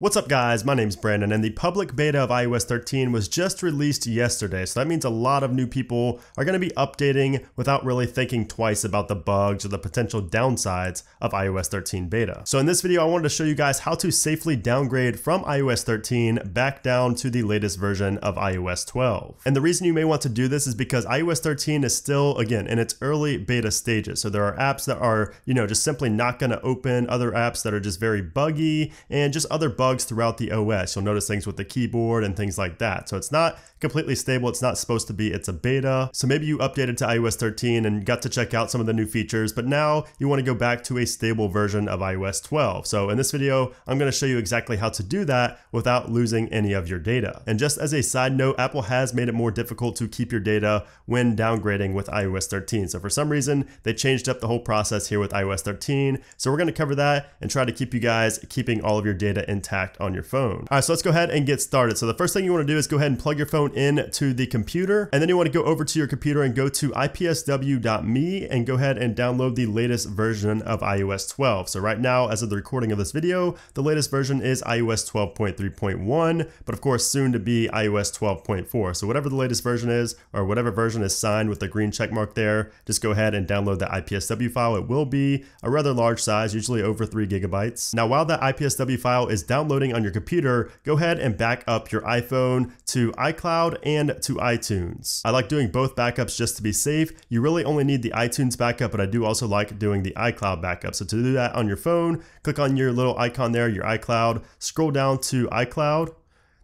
What's up guys, my name's Brandon and the public beta of iOS 13 was just released yesterday, so that means a lot of new people are going to be updating without really thinking twice about the bugs or the potential downsides of iOS 13 beta. So in this video I wanted to show you guys how to safely downgrade from iOS 13 back down to the latest version of iOS 12. And the reason you may want to do this is because iOS 13 is still, again, in its early beta stages. So there are apps that are, you know, just simply not going to open, other apps that are just very buggy, and just other bugs bugs throughout the OS. You'll notice things with the keyboard and things like that. So it's not completely stable. It's not supposed to be. It's a beta. So maybe you updated to iOS 13 and got to check out some of the new features, but now you want to go back to a stable version of iOS 12. So in this video, I'm going to show you exactly how to do that without losing any of your data. And just as a side note, Apple has made it more difficult to keep your data when downgrading with iOS 13. So for some reason, they changed up the whole process here with iOS 13. So we're going to cover that and try to keep you guys keeping all of your data intact on your phone. All right, so let's go ahead and get started. So the first thing you want to do is go ahead and plug your phone in to the computer. And then you want to go over to your computer and go to ipsw.me and go ahead and download the latest version of iOS 12. So right now, as of the recording of this video, the latest version is iOS 12.3.1, but of course soon to be iOS 12.4. So whatever the latest version is, or whatever version is signed with the green check mark there, just go ahead and download the IPSW file. It will be a rather large size, usually over three gigabytes. Now, while that IPSW file is downloading on your computer, go ahead and back up your iPhone to iCloud iCloud and to iTunes. I like doing both backups just to be safe. You really only need the iTunes backup, but I do also like doing the iCloud backup. So to do that on your phone, click on your little icon there, your iCloud, scroll down to iCloud,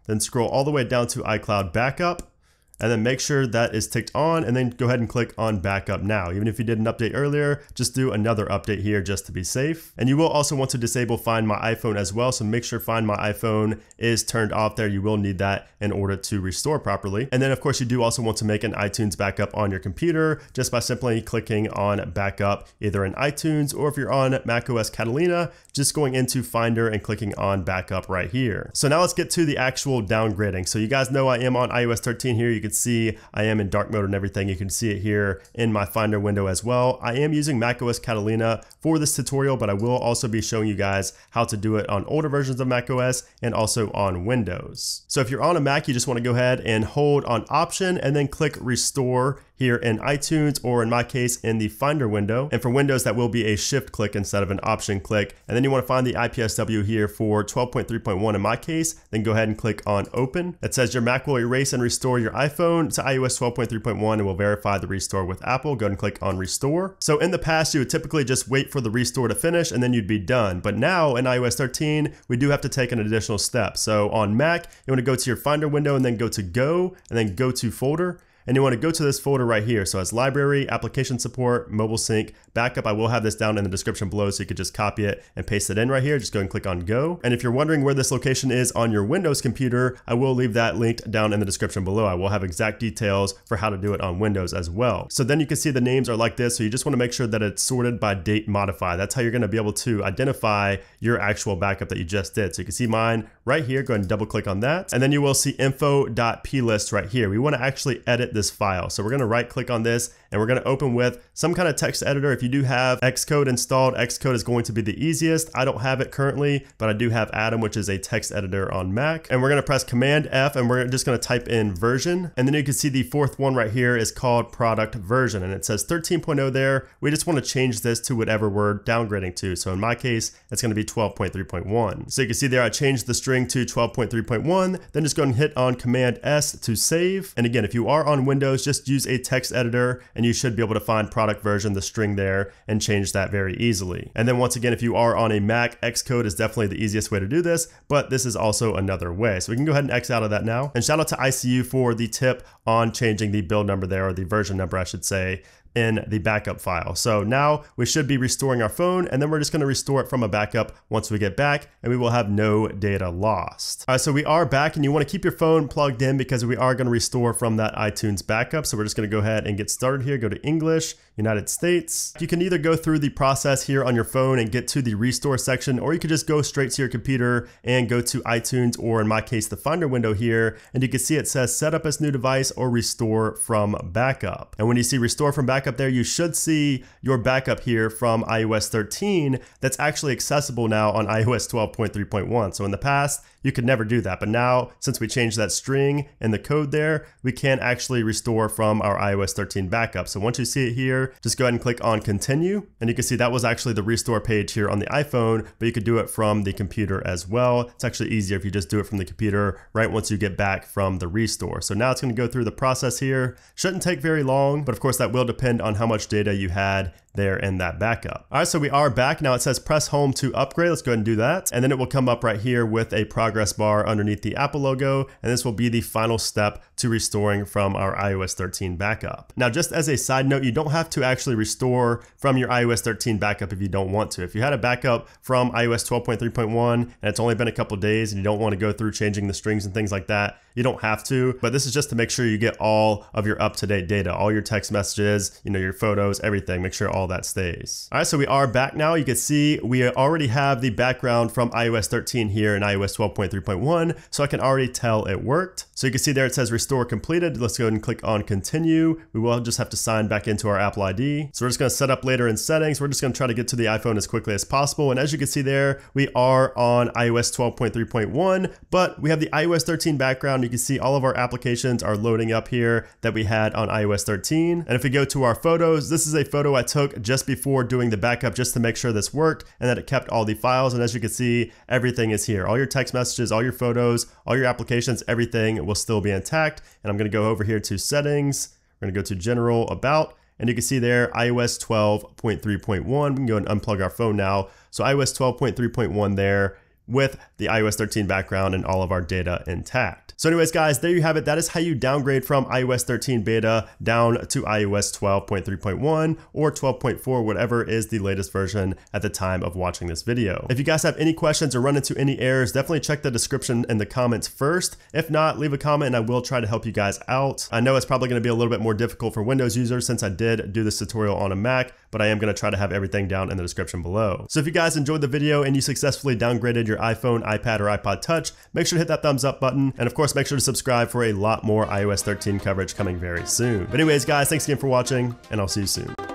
then scroll all the way down to iCloud backup, and then make sure that is ticked on and then go ahead and click on backup now. Even if you did an update earlier, just do another update here just to be safe. And you will also want to disable Find My iPhone as well. So make sure Find My iPhone is turned off there. You will need that in order to restore properly. And then of course you do also want to make an iTunes backup on your computer just by simply clicking on backup either in iTunes or if you're on macOS Catalina, just going into Finder and clicking on backup right here. So now let's get to the actual downgrading. So you guys know I am on iOS 13 here. You can see I am in dark mode and everything. You can see it here in my Finder window as well. I am using macOS Catalina for this tutorial, but I will also be showing you guys how to do it on older versions of macOS and also on Windows. So if you're on a Mac, you just want to go ahead and hold on Option and then click Restore here in iTunes or in my case in the Finder window. And for Windows, that will be a shift click instead of an option click. And then you want to find the IPSW here for 12.3.1 in my case, then go ahead and click on open. It says your Mac will erase and restore your iPhone to iOS 12.3.1 and will verify the restore with Apple. Go ahead and click on restore. So in the past, you would typically just wait for the restore to finish and then you'd be done. But now in iOS 13, we do have to take an additional step. So on Mac, you want to go to your Finder window and then go to Go and then go to Folder and you want to go to this folder right here. So as library, application support, mobile sync, backup, I will have this down in the description below so you could just copy it and paste it in right here. Just go and click on go. And if you're wondering where this location is on your Windows computer, I will leave that linked down in the description below. I will have exact details for how to do it on Windows as well. So then you can see the names are like this. So you just want to make sure that it's sorted by date modify. That's how you're going to be able to identify your actual backup that you just did. So you can see mine right here. Go ahead and double click on that. And then you will see info.plist right here. We want to actually edit this file. So we're going to right click on this and we're going to open with some kind of text editor. If you do have Xcode installed, Xcode is going to be the easiest. I don't have it currently, but I do have Atom, which is a text editor on Mac. And we're going to press Command F and we're just going to type in version. And then you can see the fourth one right here is called product version and it says 13.0 there. We just want to change this to whatever we're downgrading to. So in my case, it's going to be 12.3.1. So you can see there, I changed the string to 12.3.1, then just go and hit on Command S to save. And again, if you are on Windows, just use a text editor and you should be able to find product version, the string there, and change that very easily. And then once again, if you are on a Mac, Xcode is definitely the easiest way to do this, but this is also another way. So we can go ahead and X out of that now. And shout out to ICU for the tip on changing the build number there, or the version number, I should say, in the backup file. So now we should be restoring our phone and then we're just gonna restore it from a backup once we get back and we will have no data lost. All right, so we are back and you wanna keep your phone plugged in because we are gonna restore from that iTunes backup. So we're just gonna go ahead and get started here. Go to English, United States. You can either go through the process here on your phone and get to the restore section, or you could just go straight to your computer and go to iTunes, or in my case, the Finder window here. And you can see it says set up as new device or restore from backup. And when you see restore from backup, backup there, you should see your backup here from iOS 13 that's actually accessible now on iOS 12.3.1. So in the past, you could never do that. But now, since we changed that string in the code there, we can actually restore from our iOS 13 backup. So once you see it here, just go ahead and click on continue. And you can see that was actually the restore page here on the iPhone, but you could do it from the computer as well. It's actually easier if you just do it from the computer right once you get back from the restore. So now it's gonna go through the process here. Shouldn't take very long, but of course that will depend on how much data you had there in that backup. All right, so we are back. Now it says press home to upgrade. Let's go ahead and do that. And then it will come up right here with a progress bar underneath the Apple logo. And this will be the final step to restoring from our iOS 13 backup. Now, just as a side note, you don't have to actually restore from your iOS 13 backup if you don't want to. If you had a backup from iOS 12.3.1 and it's only been a couple days and you don't want to go through changing the strings and things like that, you don't have to. But this is just to make sure you get all of your up-to-date data, all your text messages, you know, your photos, everything. Make sure all that stays. All right, so we are back now. You can see we already have the background from iOS 13 here in iOS 12.3.1, so I can already tell it worked. So you can see there it says restore completed. Let's go ahead and click on continue. We will just have to sign back into our Apple ID. So we're just gonna set up later in settings. We're just gonna try to get to the iPhone as quickly as possible. And as you can see there, we are on iOS 12.3.1, but we have the iOS 13 background. You can see all of our applications are loading up here that we had on iOS 13. And if we go to our photos, this is a photo I took just before doing the backup just to make sure this worked and that it kept all the files. And as you can see, everything is here. All your text messages, all your photos, all your applications, everything will still be intact. And I'm gonna go over here to settings. We're gonna go to general about, and you can see there iOS 12.3.1. We can go and unplug our phone now. So iOS 12.3.1 there with the iOS 13 background and all of our data intact. So anyways, guys, there you have it. That is how you downgrade from iOS 13 beta down to iOS 12.3.1 or 12.4, whatever is the latest version at the time of watching this video. If you guys have any questions or run into any errors, definitely check the description in the comments first. If not, leave a comment and I will try to help you guys out. I know it's probably gonna be a little bit more difficult for Windows users since I did do this tutorial on a Mac, but I am gonna try to have everything down in the description below. So if you guys enjoyed the video and you successfully downgraded your iPhone, iPad, or iPod Touch, make sure to hit that thumbs up button. And of course, make sure to subscribe for a lot more iOS 13 coverage coming very soon. But anyways, guys, thanks again for watching, and I'll see you soon.